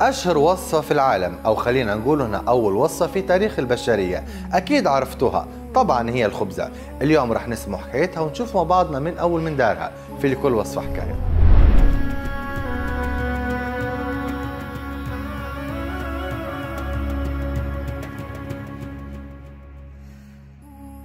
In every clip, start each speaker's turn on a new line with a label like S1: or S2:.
S1: أشهر وصفة في العالم أو خلينا نقول هنا أول وصفة في تاريخ البشرية. أكيد عرفتوها. طبعا هي الخبزة. اليوم رح نسمع حكايتها ونشوف مع بعضنا من أول من دارها. في لكل وصفة حكاية.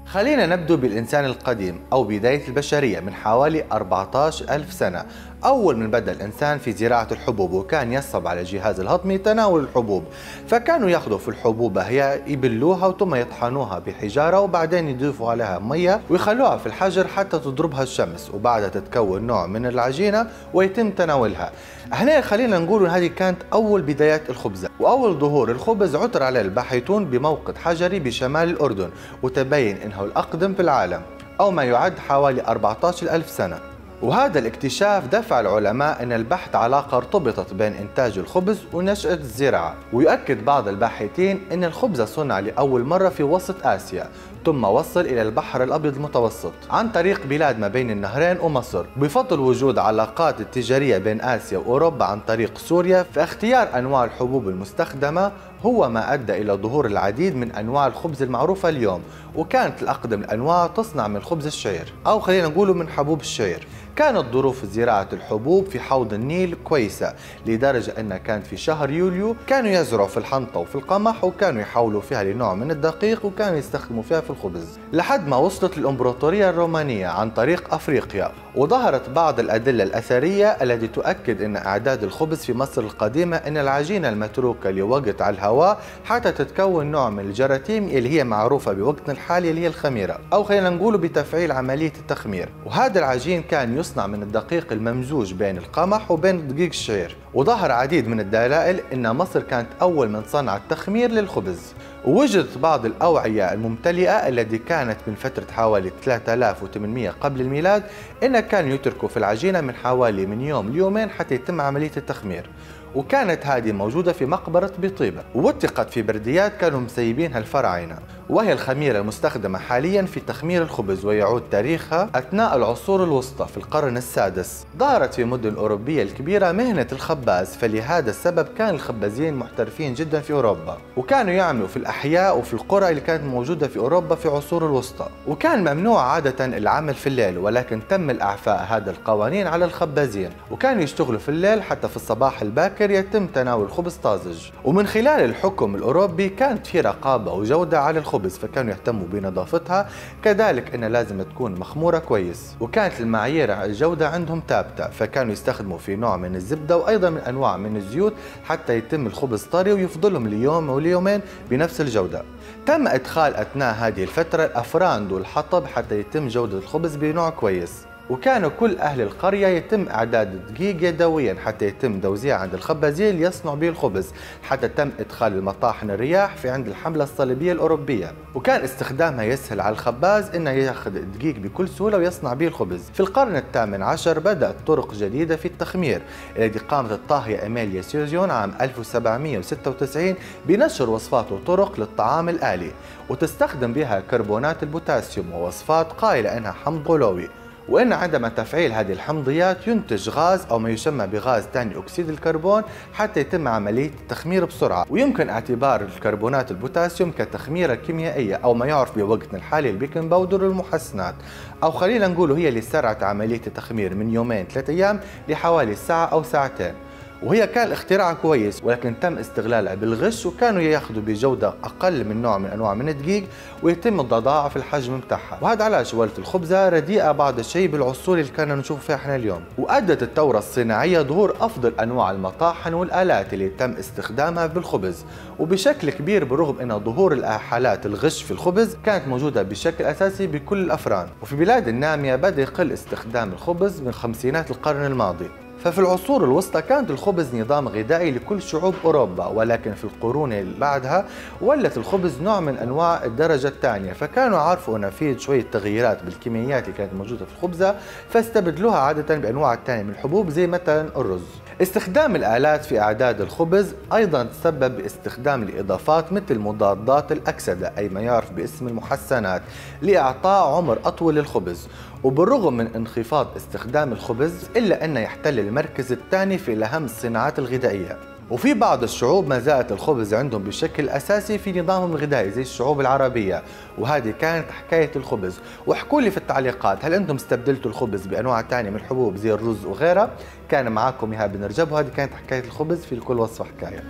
S1: خلينا نبدو بالإنسان القديم أو بداية البشرية من حوالي 14 ألف سنة. أول من بدأ الإنسان في زراعة الحبوب وكان يصعب على الجهاز الهضمي تناول الحبوب. فكانوا ياخذوا في الحبوب هي يبلوها ثم يطحنوها بحجارة وبعدين يضيفوا عليها مية ويخلوها في الحجر حتى تضربها الشمس وبعدها تتكون نوع من العجينة ويتم تناولها. هنا خلينا نقول هذه كانت أول بدايات الخبزة وأول ظهور الخبز عثر عليه الباحثون بموقد حجري بشمال الأردن وتبين أنه الأقدم في العالم أو ما يعد حوالي 14 ألف سنة. وهذا الاكتشاف دفع العلماء أن البحث علاقة ارتبطت بين إنتاج الخبز ونشأة الزراعة ويؤكد بعض الباحثين أن الخبز صنع لأول مرة في وسط آسيا ثم وصل إلى البحر الأبيض المتوسط عن طريق بلاد ما بين النهرين ومصر. بفضل وجود علاقات التجارية بين آسيا وأوروبا عن طريق سوريا فاختيار أنواع الحبوب المستخدمة هو ما أدى إلى ظهور العديد من أنواع الخبز المعروفة اليوم وكانت الأقدم الأنواع تصنع من خبز الشعير أو خلينا نقوله من حبوب الشعير كانت ظروف زراعة الحبوب في حوض النيل كويسة لدرجة أن كان في شهر يوليو كانوا يزرعوا في الحنطة وفي القمح وكانوا يحولوا فيها لنوع من الدقيق وكانوا يستخدموا فيها في الخبز. لحد ما وصلت الإمبراطورية الرومانية عن طريق أفريقيا وظهرت بعض الأدلة الأثرية التي تؤكد أن أعداد الخبز في مصر القديمة أن العجينة المتروكة لوقت على الهواء حتى تتكون نوع من الجراثيم اللي هي معروفة بوقتنا الحالي اللي هي الخميرة. أو خلينا نقول بتفعيل عملية التخمير. وهذا العجين كان يصنع من الدقيق الممزوج بين القمح وبين دقيق الشعير. وظهر عديد من الدلائل أن مصر كانت أول من صنع التخمير للخبز. ووجدت بعض الأوعية الممتلئة التي كانت من فترة حوالي 3800 قبل الميلاد إن كانوا يتركوا في العجينة من حوالي من يوم ليومين حتى يتم عملية التخمير. وكانت هذه موجودة في مقبرة بطيبة ووثقت في برديات كانوا مسيبينها الفراعنة وهي الخميرة المستخدمة حاليا في تخمير الخبز ويعود تاريخها أثناء العصور الوسطى في القرن السادس. ظهرت في المدن الأوروبية الكبيرة مهنة الخباز فلهذا السبب كان الخبازين محترفين جدا في أوروبا وكانوا يعملوا في الأحياء وفي القرى اللي كانت موجودة في أوروبا في عصور الوسطى. وكان ممنوع عادة العمل في الليل ولكن تم الأعفاء هذا القوانين على الخبازين وكانوا يشتغلوا في الليل حتى في الصباح الباكر يتم تناول خبز طازج. ومن خلال الحكم الأوروبي كانت في رقابة وجودة على الخبز. الخبز فكانوا يهتموا بنظافتها. كذلك انها لازم تكون مخمورة كويس. وكانت المعايير الجودة عندهم ثابتة فكانوا يستخدموا في نوع من الزبدة وأيضا من أنواع من الزيوت حتى يتم الخبز طري ويفضلهم ليوم أو ليومين بنفس الجودة. تم إدخال أثناء هذه الفترة الافراند والحطب حتى يتم جودة الخبز بنوع كويس. وكانوا كل أهل القرية يتم إعداد الدقيق يدويا حتى يتم توزيعه عند الخبازين ليصنعوا به الخبز حتى تم إدخال المطاحن الرياح في عند الحملة الصليبية الأوروبية. وكان استخدامها يسهل على الخباز إنه يأخذ الدقيق بكل سهولة ويصنع به الخبز. في القرن الثامن عشر بدأت طرق جديدة في التخمير التي قامت الطاهية إيميليا سيرزيون عام 1796 بنشر وصفات وطرق للطعام الآلي وتستخدم بها كربونات البوتاسيوم ووصفات قائلة أنها حمض قلوي. وإن عندما تفعيل هذه الحمضيات ينتج غاز أو ما يسمى بغاز ثاني أكسيد الكربون حتى يتم عملية التخمير بسرعة. ويمكن اعتبار الكربونات البوتاسيوم كتخميرة كيميائية أو ما يعرف بوقتنا الحالي ال baking powder والمحسنات. أو خلينا نقول هي اللي سرعت عملية التخمير من يومين ثلاثة أيام لحوالي ساعة أو ساعتين. وهي كان اختراع كويس ولكن تم استغلالها بالغش وكانوا ياخذوا بجودة أقل من نوع من أنواع من الدقيق ويتم تضاعف الحجم بتاعها. وهذا علاش ولت الخبزة رديئة بعض الشيء بالعصور اللي كنا نشوف فيها إحنا اليوم. وأدت الثورة الصناعية ظهور أفضل أنواع المطاحن والآلات اللي تم استخدامها بالخبز. وبشكل كبير برغم إن ظهور حالات الغش في الخبز كانت موجودة بشكل أساسي بكل الافران وفي بلاد النامية بدأ يقل استخدام الخبز من خمسينات القرن الماضي. ففي العصور الوسطى كانت الخبز نظام غذائي لكل شعوب أوروبا ولكن في القرون اللي بعدها ولت الخبز نوع من أنواع الدرجة الثانية. فكانوا عارفوا أن في شوية تغييرات بالكميات اللي كانت موجودة في الخبزة فاستبدلوها عادة بأنواع ثانية من الحبوب زي مثلا الرز. استخدام الآلات في إعداد الخبز أيضا تسبب باستخدام الإضافات مثل مضادات الأكسدة أي ما يعرف باسم المحسنات لإعطاء عمر أطول للخبز وبالرغم من انخفاض استخدام الخبز إلا أنه يحتل المركز الثاني في الأهم الصناعات الغذائية. وفي بعض الشعوب ما زالت الخبز عندهم بشكل أساسي في نظامهم الغذائي زي الشعوب العربية وهذه كانت حكاية الخبز. واحكوا لي في التعليقات هل أنتم استبدلتوا الخبز بأنواع تانية من الحبوب زي الرز وغيرها؟ كان معاكم إيهاب بن رجب وهذه كانت حكاية الخبز في كل وصفة حكاية.